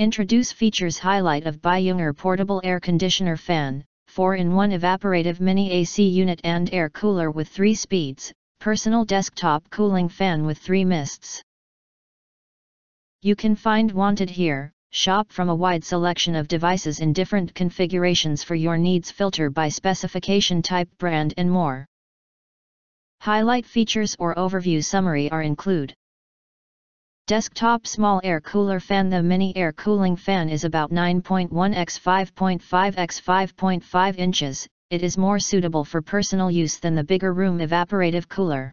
Introduce features highlight of Buyounger Portable Air Conditioner Fan, 4-in-1 evaporative mini AC unit and air cooler with 3 speeds, personal desktop cooling fan with 3 mists. You can find wanted here, shop from a wide selection of devices in different configurations for your needs filter by specification type brand and more. Highlight features or overview summary are include. Desktop Small Air Cooler Fan The mini air cooling fan is about 9.1 x 5.5 x 5.5 inches, it is more suitable for personal use than the bigger room evaporative cooler.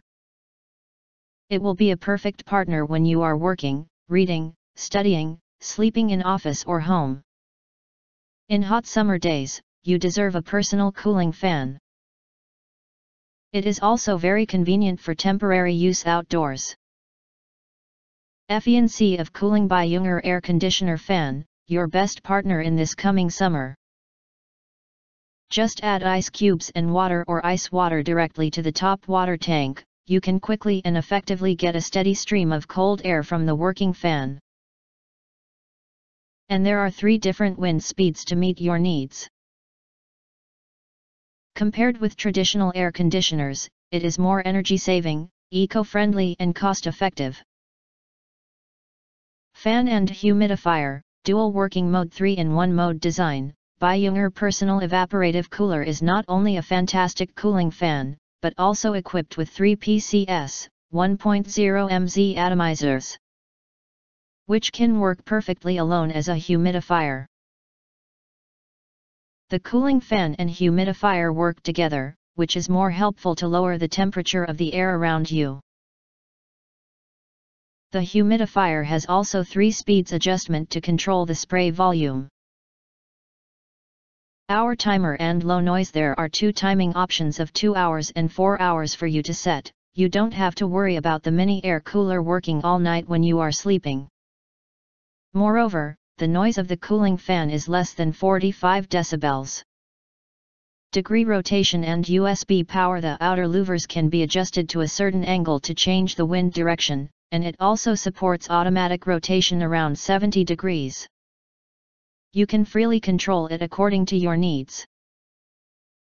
It will be a perfect partner when you are working, reading, studying, sleeping in office or home. In hot summer days, you deserve a personal cooling fan. It is also very convenient for temporary use outdoors. FENC of Cooling Buyounger Air Conditioner Fan, your best partner in this coming summer. Just add ice cubes and water or ice water directly to the top water tank, you can quickly and effectively get a steady stream of cold air from the working fan. And there are three different wind speeds to meet your needs. Compared with traditional air conditioners, it is more energy saving, eco-friendly and cost-effective. Fan and humidifier, dual working mode 3-in-1 mode design, Buyounger Personal Evaporative Cooler is not only a fantastic cooling fan, but also equipped with 3 PCS, 1.0 MZ atomizers, which can work perfectly alone as a humidifier. The cooling fan and humidifier work together, which is more helpful to lower the temperature of the air around you. The humidifier has also 3 speeds adjustment to control the spray volume. Hour timer and low noise There are two timing options of 2 hours and 4 hours for you to set, you don't have to worry about the mini air cooler working all night when you are sleeping. Moreover, the noise of the cooling fan is less than 45 decibels. Degree rotation and USB power The outer louvers can be adjusted to a certain angle to change the wind direction, and it also supports automatic rotation around 70 degrees. You can freely control it according to your needs.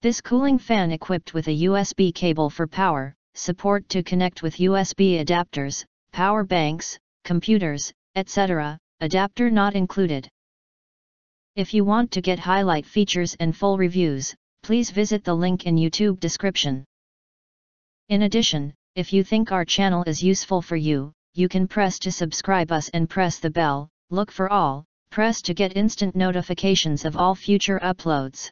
This cooling fan equipped with a USB cable for power, support to connect with USB adapters, power banks, computers, etc., adapter not included. If you want to get highlight features and full reviews, please visit the link in YouTube description. In addition, if you think our channel is useful for you, you can press to subscribe us and press the bell, look for all, press to get instant notifications of all future uploads.